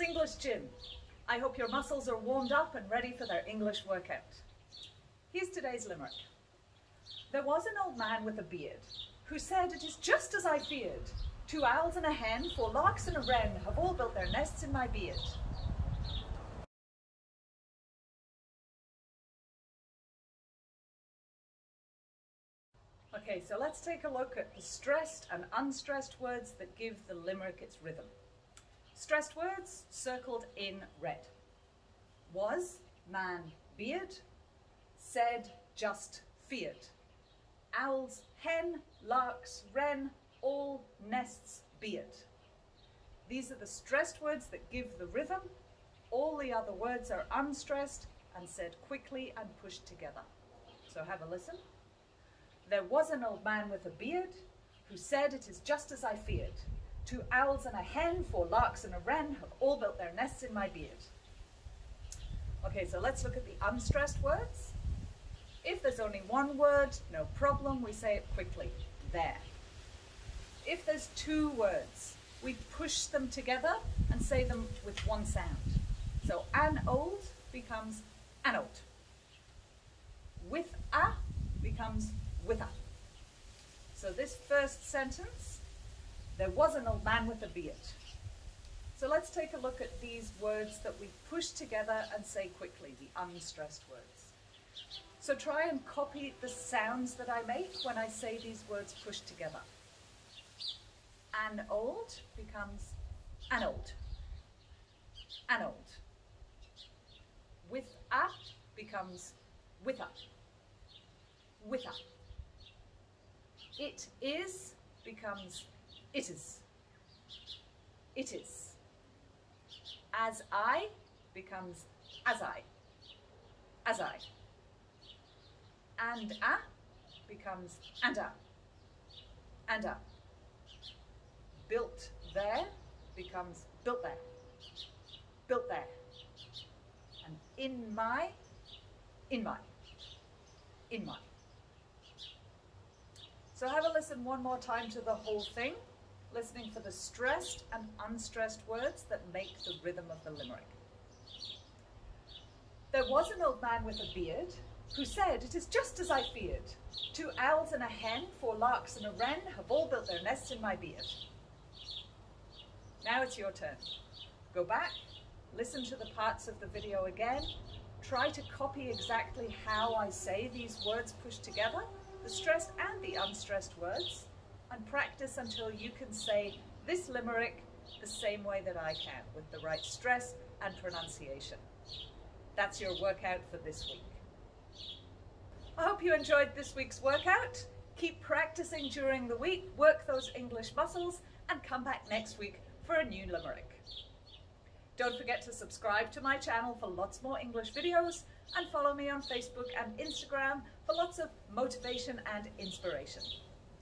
English gym. I hope your muscles are warmed up and ready for their English workout. Here's today's limerick. There was an old man with a beard who said, It is just as I feared. Two owls and a hen, four larks and a wren have all built their nests in my beard. Okay, so let's take a look at the stressed and unstressed words that give the limerick its rhythm. Stressed words circled in red. Was, man, beard. Said, just feared. Owls, hen, larks, wren, all nests, beard. These are the stressed words that give the rhythm. All the other words are unstressed and said quickly and pushed together. So have a listen. There was an old man with a beard who said, It is just as I feared. Two owls and a hen, four larks and a wren have all built their nests in my beard. Okay, so let's look at the unstressed words. If there's only one word, no problem, we say it quickly, there. If there's two words, we push them together and say them with one sound. So an old becomes an old. With a becomes with a. So this first sentence, there was an old man with a beard. So let's take a look at these words that we push together and say quickly, the unstressed words. So try and copy the sounds that I make when I say these words pushed together. An old becomes an old. An old. With a becomes with a. With a. It is becomes it is. It is. As I becomes as I. As I. And a becomes and a. And a. Built there becomes built there. Built there. And in my, in my. In my. So have a listen one more time to the whole thing, listening for the stressed and unstressed words that make the rhythm of the limerick. There was an old man with a beard who said, It is just as I feared. Two owls and a hen, four larks and a wren have all built their nests in my beard. Now it's your turn. Go back, listen to the parts of the video again, try to copy exactly how I say these words pushed together, the stressed and the unstressed words, and practice until you can say this limerick the same way that I can, with the right stress and pronunciation. That's your workout for this week. I hope you enjoyed this week's workout. Keep practicing during the week, work those English muscles, and come back next week for a new limerick. Don't forget to subscribe to my channel for lots more English videos and follow me on Facebook and Instagram for lots of motivation and inspiration.